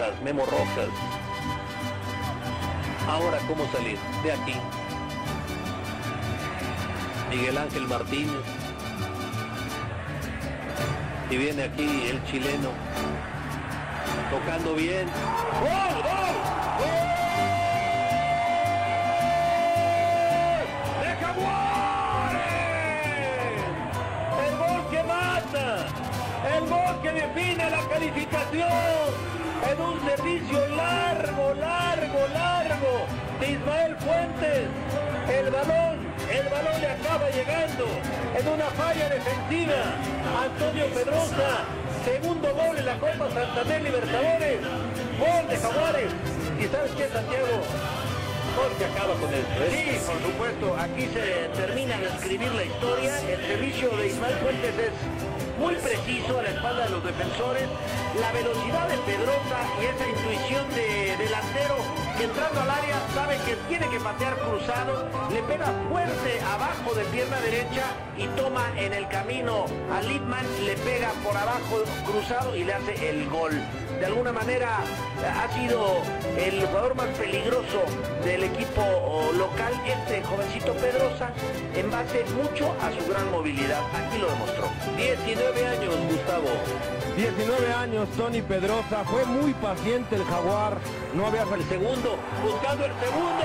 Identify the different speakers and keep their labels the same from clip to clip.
Speaker 1: atrás, Memo Rojas. Ahora, ¿cómo salir? De aquí. Miguel Ángel Martínez. Y viene aquí el chileno. Tocando bien. ¡Gol! ¡De Jaguares! El gol que mata. El gol que define la calificación. En un servicio largo, largo, largo de Ismael Fuentes. El balón el balón le acaba llegando en una falla defensiva. Antonio Pedrosa, segundo gol en la Copa Santander Libertadores. Gol de Jaguares. ¿Y sabes qué, Santiago? Porque acaba con esto. ¿eh?
Speaker 2: Sí, por supuesto. Aquí se termina de escribir la historia. El servicio de Ismael Fuentes es muy preciso a la espalda de los defensores. La velocidad de Pedrosa y esa intuición de delantero que entrando al área sabe que tiene que patear cruzado, le pega fuerte abajo de pierna derecha y toma en el camino a Lipman, le pega por abajo cruzado y le hace el gol. De alguna manera ha sido jugador más peligroso del equipo local, este jovencito Pedrosa, en base mucho a su gran movilidad. Aquí lo demostró.
Speaker 1: 19 años, Gustavo.
Speaker 3: 19 años, Tony Pedrosa. Fue muy paciente el Jaguar. No había
Speaker 1: el segundo, buscando el segundo,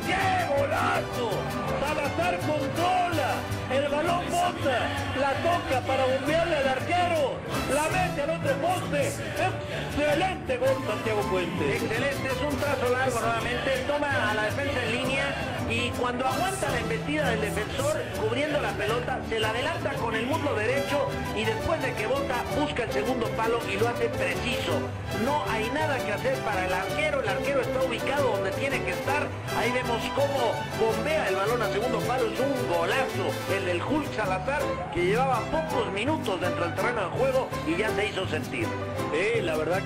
Speaker 1: ¡Qué golazo! Salazar controla, el balón bota, la toca para bombearle al arquero, la mete al otro poste. Excelente gol Santiago Puente.
Speaker 2: Excelente, es un trazo largo nuevamente, toma a la defensa en línea y cuando aguanta la embestida del defensor cubriendo la pelota, se la adelanta con el muslo derecho y después de que bota busca el segundo palo y lo hace preciso. No hay nada que hacer para el arquero, el arquero está ubicado donde tiene que estar. Ahí vemos cómo bombea el balón a segundo palo, es un golazo el del Hulk Salazar que llevaba pocos minutos dentro del terreno de juego y ya se hizo sentir.
Speaker 1: Eh, la verdad